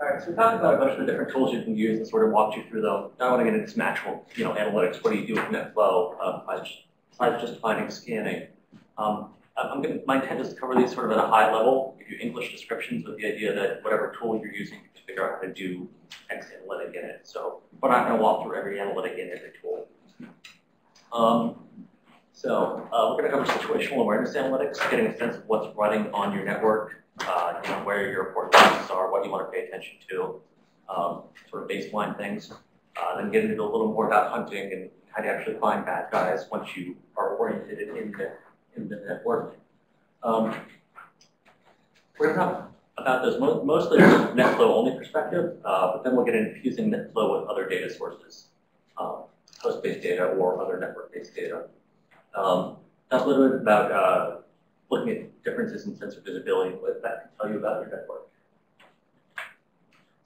All right, so we talked about a bunch of the different tools you can use and sort of walked you through them. Now I want to get into some actual, you know, analytics. What do you do with NetFlow uh, besides just finding scanning? Um, I'm going to, my intent is to cover these sort of at a high level, give you English descriptions with the idea that whatever tool you're using, you can figure out how to do X analytic in it. So we're not going to walk through every analytic in every tool. Um, so uh, we're going to cover situational awareness analytics, getting a sense of what's running on your network, know, where your important tasks are, what you want to pay attention to, um, sort of baseline things. Uh, then get into a little more about hunting and how to actually find bad guys once you are oriented in the, in the network. Um, we're going to talk about this mostly from NetFlow only perspective, uh, but then we'll get into fusing NetFlow with other data sources, um, host-based data or other network-based data. Um, talk a little bit about uh, looking at differences in sensor visibility, what that can tell you about your network.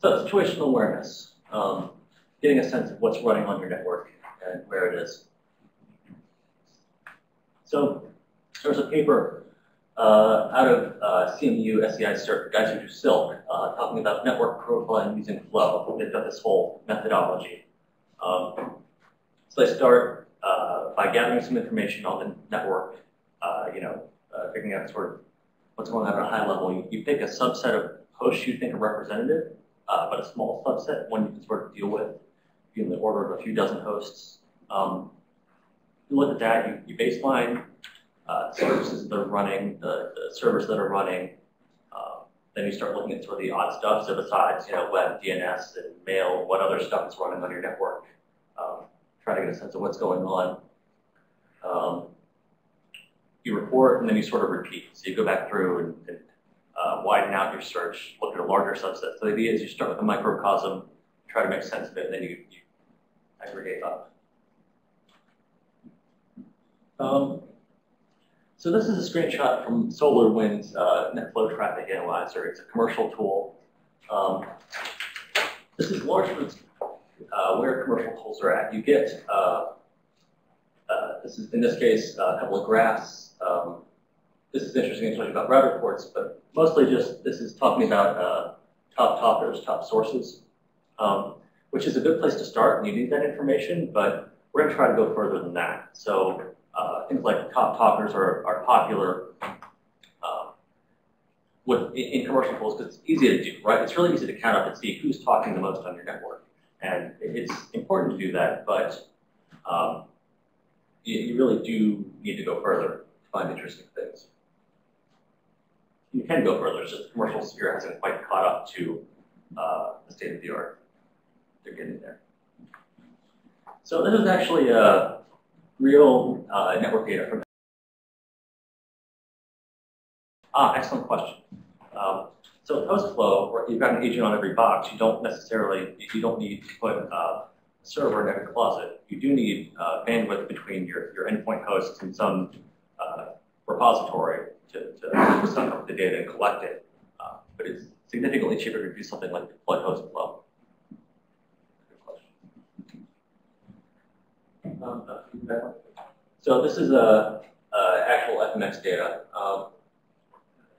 So situational awareness, um, getting a sense of what's running on your network and where it is. So there's a paper uh, out of uh, CMU SEI CERT, guys who do Silk, uh, talking about network profiling using Flow. They've got this whole methodology. Um, so they start uh, by gathering some information on the network, uh, you know, uh, figuring out sort of what's going on at a high level. You, you pick a subset of hosts you think are representative, uh, but a small subset, one you can sort of deal with, in the order of a few dozen hosts. Um, you look at that, you, you baseline uh, services that are running, the, the servers that are running. Uh, then you start looking at sort of the odd stuff. So besides, you know, web, DNS, and mail, what other stuff is running on your network? Um, try to get a sense of what's going on. Um, you report, and then you sort of repeat. So you go back through and, and uh, widen out your search, look at a larger subset. So the idea is you start with a microcosm, try to make sense of it, and then you, you aggregate up. Um, so this is a screenshot from SolarWinds uh, NetFlow Traffic Analyzer. It's a commercial tool. Um, this is largely uh, where commercial tools are at. You get, uh, uh this is in this case, a couple of graphs um, this is interesting in talking about router ports, but mostly just this is talking about uh, top talkers, top sources, um, which is a good place to start, and you need that information, but we're going to try to go further than that. So uh, things like top talkers are, are popular uh, with in, in commercial tools because it's easy to do, right? It's really easy to count up and see who's talking the most on your network. And it's important to do that, but um, you, you really do need to go further find interesting things. You can go further, it's just the commercial sphere hasn't quite caught up to uh, the state of the art. They're getting there. So this is actually a real uh, network data from. Ah, excellent question. Um, so host flow, where you've got an agent on every box, you don't necessarily, you don't need to put uh, a server in every closet. You do need uh, bandwidth between your, your endpoint hosts and some uh, repository to, to suck up the data and collect it. Uh, but it's significantly cheaper to do something like deploy host flow. Um, so this is a, a actual FMX data. Um,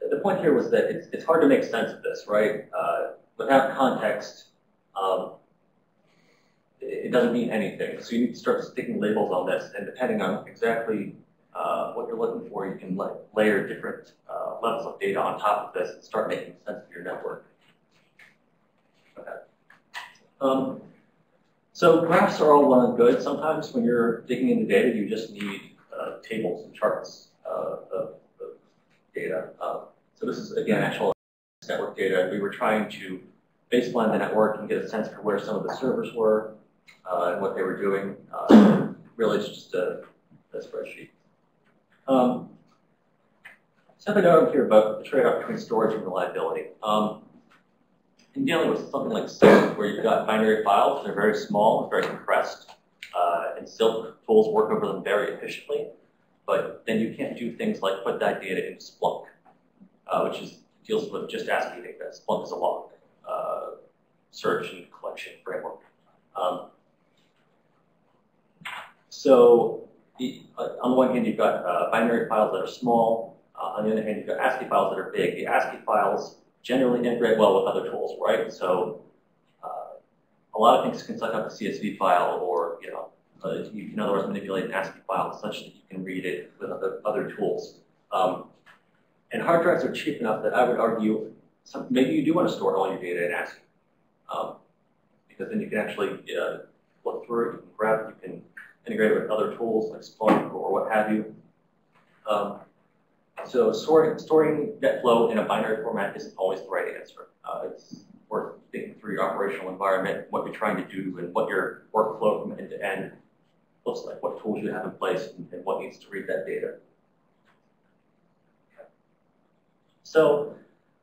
the point here was that it's, it's hard to make sense of this, right? Uh, without context, um, it doesn't mean anything. So you need to start sticking labels on this, and depending on exactly uh, what you're looking for, you can like layer different uh, levels of data on top of this and start making sense of your network. Okay. Um, so graphs are all well and good. Sometimes when you're digging into data, you just need uh, tables and charts uh, of, of, data. Um, so this is, again, actual network data. We were trying to baseline the network and get a sense for where some of the servers were uh, and what they were doing. Really, it's just a, a spreadsheet. Um, something note here about the trade-off between storage and reliability. Um, in dealing with something like Silk, where you've got binary files, they're very small, very compressed, uh, and Silk tools work over them very efficiently, but then you can't do things like put that data into Splunk, uh, which is deals with just ASCII data. Splunk is a log uh, search and collection framework. Um, so uh, on the one hand, you've got uh, binary files that are small. Uh, on the other hand, you've got ASCII files that are big. The ASCII files generally integrate well with other tools, right? So uh, a lot of things can suck up a CSV file or, you know, uh, you can otherwise manipulate an ASCII file such that you can read it with other, other tools. Um, and hard drives are cheap enough that I would argue some, maybe you do want to store all your data in ASCII. Um, because then you can actually uh, look through it, you can grab it, you can integrate it with other tools like Splunk or what have you. Um, so storing, storing NetFlow in a binary format isn't always the right answer. Uh, it's worth thinking through your operational environment, what you're trying to do, and what your workflow from end to end looks like, what tools you have in place, and, and what needs to read that data. So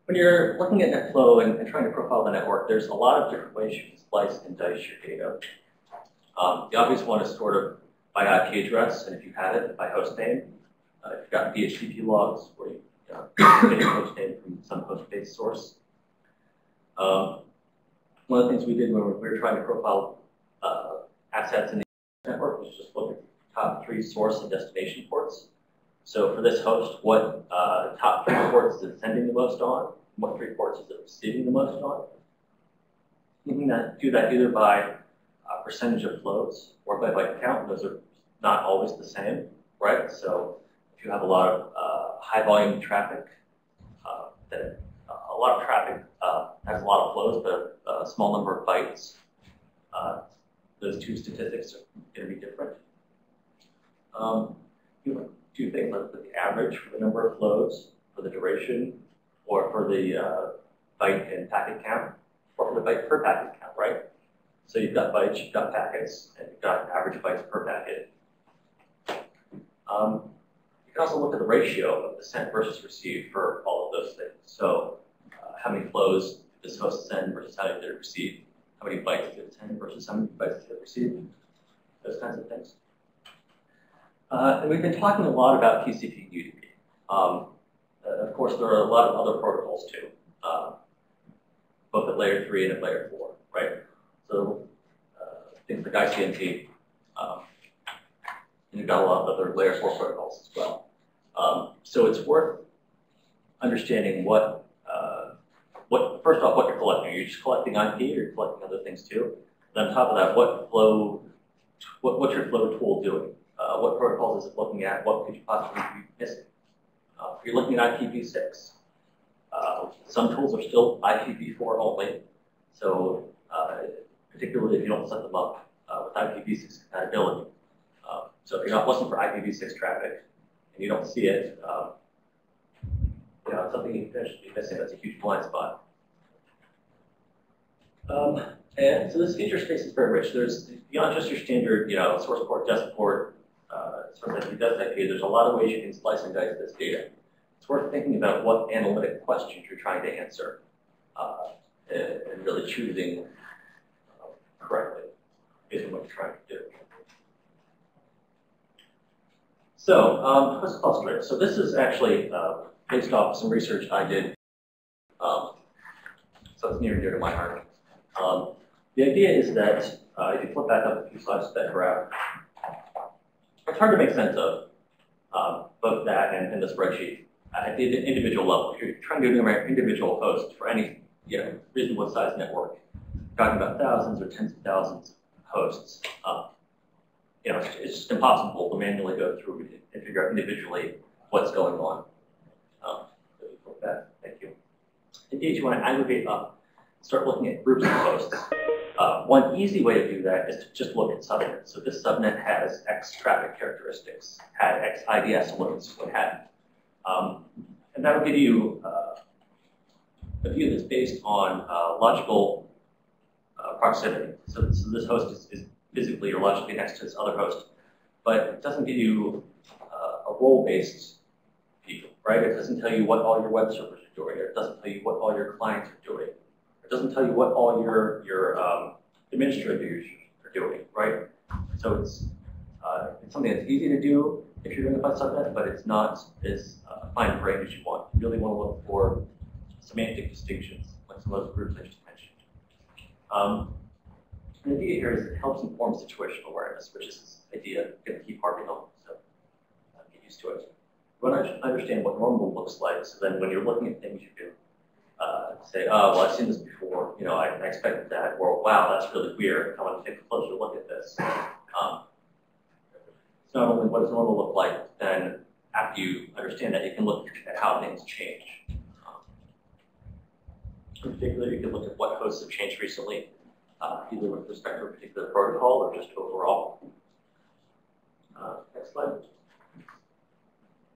when you're looking at NetFlow and, and, trying to profile the network, there's a lot of different ways you can slice and dice your data. Um, the obvious one is sort of by IP address, and if you have it, by host name. Uh, if you've got DHCP logs, where you uh, get your host name from some host-based source. Um, one of the things we did when we were trying to profile uh, assets in the network was just look at top three source and destination ports. So for this host, what uh, top three ports is it sending the most on? What three ports is it receiving the most on? You can do that either by uh, percentage of flows or by byte count. Those are not always the same, right? So if you have a lot of uh, high volume traffic, uh, that uh, a lot of traffic uh, has a lot of flows, but a small number of bytes, those two statistics are going to be different. Um, you do things like the average for the number of flows, for the duration, or for the uh, byte and packet count, or for the byte per packet count, right? So you've got bytes, you've got packets, and you've got average bytes per packet. Um, you can also look at the ratio of the sent versus received for all of those things. So uh, how many flows did this host send versus how many did it receive? How many bytes did it send versus how many bytes did it receive? Those kinds of things. Uh, and we've been talking a lot about TCP and UDP. Um, uh, of course, there are a lot of other protocols too, uh, both at layer three and at layer four, right? So things like ICMP, um, and you've got a lot of other layer four protocols as well. Um, so it's worth understanding what, uh, what first off, what you're collecting. Are you just collecting IP or you're collecting other things too? And on top of that, what flow, what, what's your flow tool doing? Uh, what protocols is it looking at? What could you possibly be missing? Uh, if you're looking at IPv6, uh, some tools are still IPv4 only. So uh, particularly if you don't set them up uh, with IPv6 compatibility. Uh, so if you're not looking for IPv6 traffic and you don't see it, um, you know, it's something you can be missing. That's a huge blind spot. Um, and so this feature space is very rich. There's beyond just your standard, you know, source port, desk port, uh, like does that there's a lot of ways you can slice and dice this data. It's worth thinking about what analytic questions you're trying to answer uh, and, and, really choosing correctly on what you're trying to do. So, um, host clustering. So this is actually uh, based off some research I did. Um, so it's near and dear to my heart. Um, the idea is that uh, if you flip back up a few slides to that graph, it's hard to make sense of um, both that and, and the spreadsheet at the individual level. If you're trying to enumerate individual hosts for any you know, reasonable size network, talking about thousands or tens of thousands of hosts, um, you know, it's, it's, just impossible to manually go through and figure out individually what's going on. Um, that, thank you. Indeed, you want to aggregate up, start looking at groups of hosts. Uh, one easy way to do that is to just look at subnets. So this subnet has X traffic characteristics, had X IDS alerts what had. Um, and that'll give you uh, a view that's based on uh, logical proximity. So, so, this host is, is, physically or logically next to this other host, but it doesn't give you uh, a role-based view, right? It doesn't tell you what all your web servers are doing, it doesn't tell you what all your clients are doing. It doesn't tell you what all your, your um, administrators are doing, right? So it's, uh, it's something that's easy to do if you're doing a fun subnet, but it's not as uh, fine grained as you want. You really want to look for semantic distinctions, like some of those groups I just. Um, the idea here is it helps inform situational awareness, which is this idea going to keep harping on, so uh, get used to it. Want to understand what normal looks like, so then when you're looking at things you do, uh, say, oh, well, I've seen this before, you know, I, I expected that, or wow, that's really weird, I want to take a closer look at this. Um, it's not only what does normal look like, then after you understand that, you can look at how things change. Um, in particular, you can look at what hosts have changed recently, uh, either with respect to a particular protocol or just overall. Uh, next slide.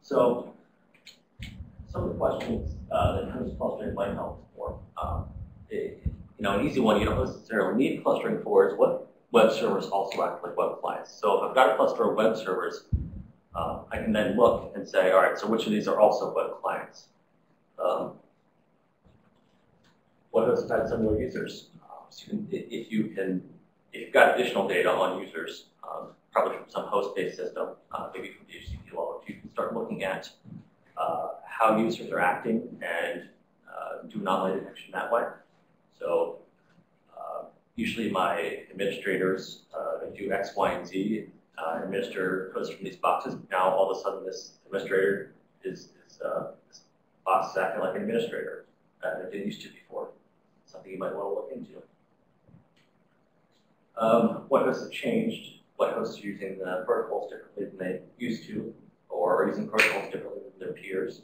So, some of the questions uh, that host clustering might help for. Um, it, you know, an easy one you don't necessarily need clustering for is what web servers also act like web clients. So if I've got a cluster of web servers, um, I can then look and say, all right, so which of these are also web clients? Um, what hosts have had similar users? Um, so you can, if you can, if you've got additional data on users, um, probably from some host-based system, uh, maybe from DHCP level, you can start looking at uh, how users are acting and uh, do anomaly detection that way. So uh, usually my administrators uh, do X, Y, and Z, uh, administer posts from these boxes. Now all of a sudden this administrator is, is this box is acting like an administrator that it didn't used to before. Something you might want to look into. Um, what hosts have changed? What hosts are using the protocols differently than they used to, or are using protocols differently than their peers?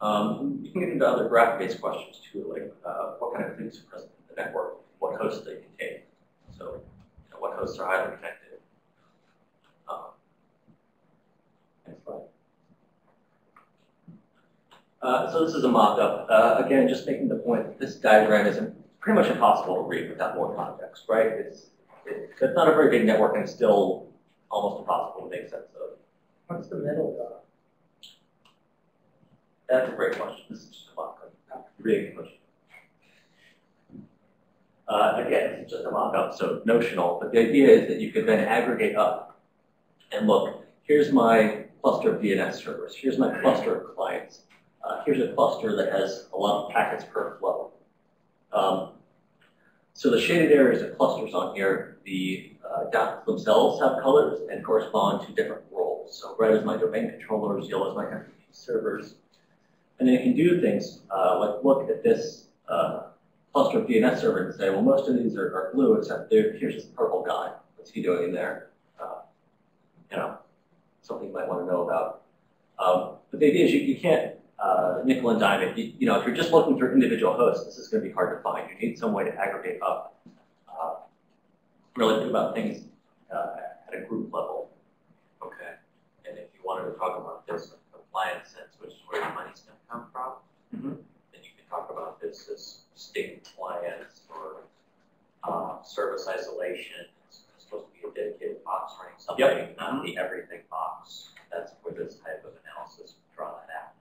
Um, you can get into other graph-based questions too, like uh, what kind of things are present in the network, what hosts they contain. So, you know, what hosts are highly connected. Um, next slide. Uh, so this is a mock-up. Uh, again, just making the point that this diagram is pretty much impossible to read without more context, right? It's, it, it's not a very big network and it's still almost impossible to make sense of. What's the middle dot? That's a great question. This is just a mock-up. Really good question. Uh, again, it's just a mock-up, so notional, but the idea is that you could then aggregate up and look, here's my cluster of DNS servers, here's my cluster of clients, uh, here's a cluster that has a lot of packets per flow. Um, so the shaded areas of clusters on here, the uh, dots themselves have colors and correspond to different roles. So red is my domain controllers, yellow is my FTP servers. And then you can do things uh, like look at this uh, cluster of DNS servers and say, well, most of these are, are blue except here's this purple guy. What's he doing in there? Uh, you know, something you might want to know about. Um, but the idea is you, you can't uh, nickel and dime it. You, you, know, if you're just looking for individual hosts, this is going to be hard to find. You need some way to aggregate up. Uh, really think about things uh, at a group level. Okay. And if you wanted to talk about this in compliance sense, which is where your money's going to come from, Mm -hmm. then you can talk about this as state compliance or uh, service isolation. It's supposed to be a dedicated box running something, Yep. not the everything box. That's where this type of analysis would draw that out.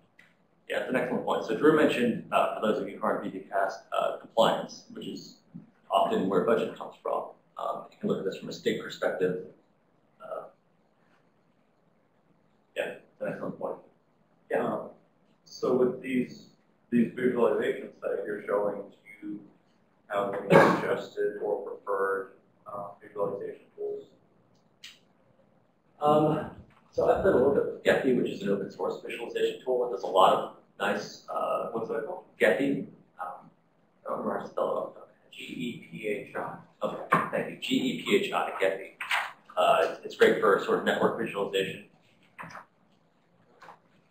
Yeah, that's an excellent point. So Drew mentioned, uh, for those of you who aren't VDcast, uh, compliance, which is often where budget comes from. Um, you can look at this from a state perspective. Uh, yeah, that's an excellent point. Yeah. Um, So with these, these visualizations that you're showing, do you have any suggested or preferred uh, visualization tools? Um, so I've done a little bit with Gephi, which is an open source visualization tool. It does a lot of nice, uh, what's it called? Gephi. Um, to. G-E-P-H-I. Okay, thank you. G-E-P-H-I, Gephi. Uh, it's great for sort of network visualization.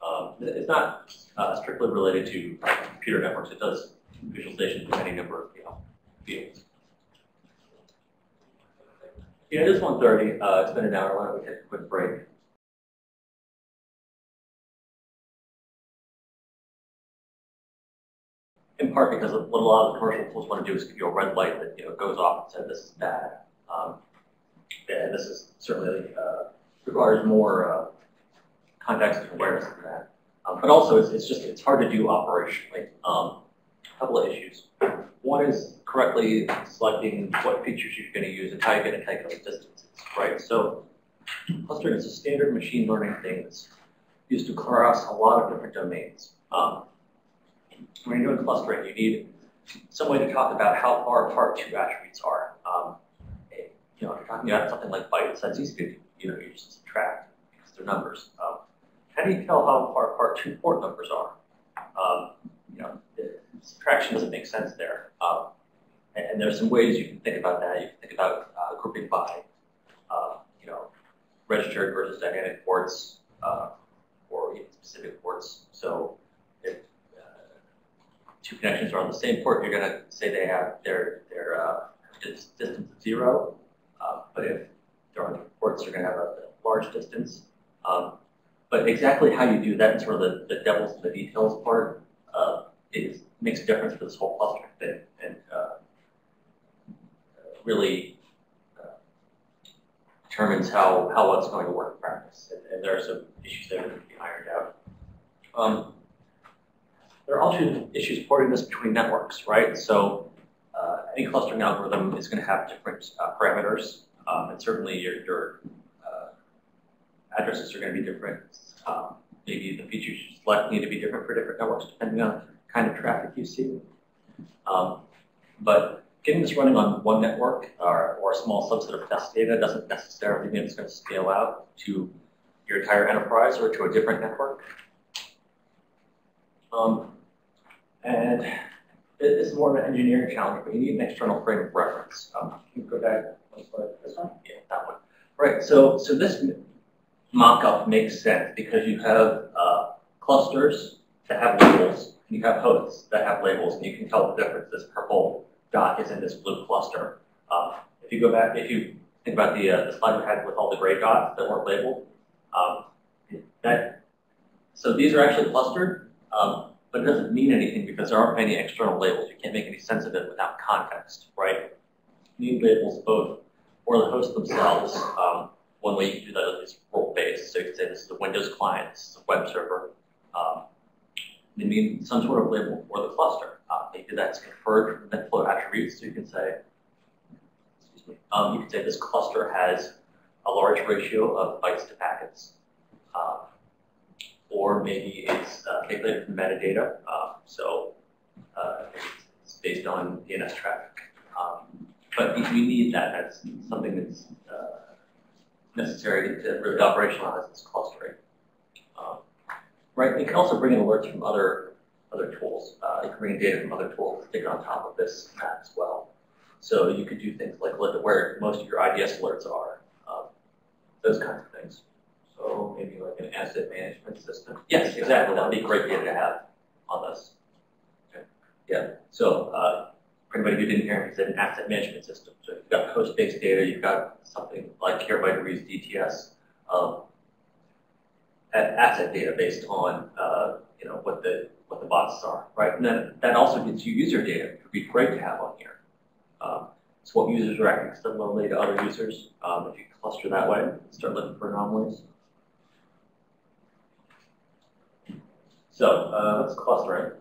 Um, it's not uh, strictly related to uh, computer networks. It does visualization in any number of you know, fields. Yeah, it is 1.30. Uh, it's been an hour. Why don't we take a quick break? In part because of what a lot of the commercial tools want to do is give you a red light that you know goes off and says this is bad. Um, and this is certainly uh, requires more uh, context and awareness of that. Um, but also, it's, it's just it's hard to do operationally. Um, a couple of issues. One is correctly selecting what features you're going to use and how you're going to calculate distances, right? So clustering is a standard machine learning thing that's used across a lot of different domains. Um, when you're doing clustering, you need some way to talk about how far apart two attributes are. Um, you know, if you're talking about something like bytes, that's easy to. You know, you just subtract because they're numbers. Um, how do you tell how far apart two port numbers are? Um, you know, subtraction doesn't make sense there. Um, and, and there's some ways you can think about that. You can think about uh, grouping by, uh, you know, registered versus dynamic ports, uh, or even specific ports. So two connections are on the same port, you're going to say they have their their uh, distance of zero. Uh, but if they're on different ports, you're going to have a, a large distance. Um, but exactly how you do that and sort of the, the devil's in the details part uh, is makes a difference for this whole cluster thing and uh, really uh, determines how, how what's going to work in practice. And, and there are some issues there that need to be ironed out. Um, there are also issues porting this between networks, right? So uh, any clustering algorithm is going to have different uh, parameters, um, and certainly your, your uh, addresses are going to be different. Um, maybe the features you select need to be different for different networks depending on kind of traffic you see. Um, but getting this running on one network or, or a small subset of test data doesn't necessarily mean it's going to scale out to your entire enterprise or to a different network. Um, and this is more of an engineering challenge, but you need an external frame of reference. Um, can you go back one slide? This one? Yeah, that one. Right. So, so this mock-up makes sense because you have uh, clusters that have labels, and you have hosts that have labels, and you can tell the difference. This purple dot is in this blue cluster. Um, if you go back, if you think about the, uh, the slide we had with all the gray dots that weren't labeled, um, that so these are actually clustered, um, but it doesn't mean anything because there aren't any external labels. You can't make any sense of it without context, right? You need labels both for the hosts themselves. Um, one way you can do that is role-based. So you can say this is a Windows client, this is a web server. Um, they need some sort of label for the cluster. Uh, maybe that's conferred from NetFlow attributes. So you can say, excuse me, um, you can say this cluster has a large ratio of bytes to packets. Um, or maybe it's uh, calculated from metadata. Uh, so uh, it's based on DNS traffic. Um, but you you need that. That's something that's uh, necessary to really operationalize this clustering. Um, right. You can also bring in alerts from other other tools. Uh, you can bring in data from other tools, stick it on top of this map as well. So you could do things like look at where most of your IDS alerts are, um, those kinds of things. So maybe like an asset management system? Yes, exactly. That would be great data to have on this. Yeah. So uh, for anybody who didn't hear it's an asset management system. So you've got host-based data, you've got something like Care by Degrees DTS, um, asset data based on uh, you know what the what the bots are, right? And then that also gets you user data. It would be great to have on here. Um, it's what users are acting similarly to other users. Um, if you cluster that way, start looking for anomalies. So uh, let's cluster it.